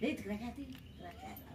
Dit, gracias a ti. Gracias.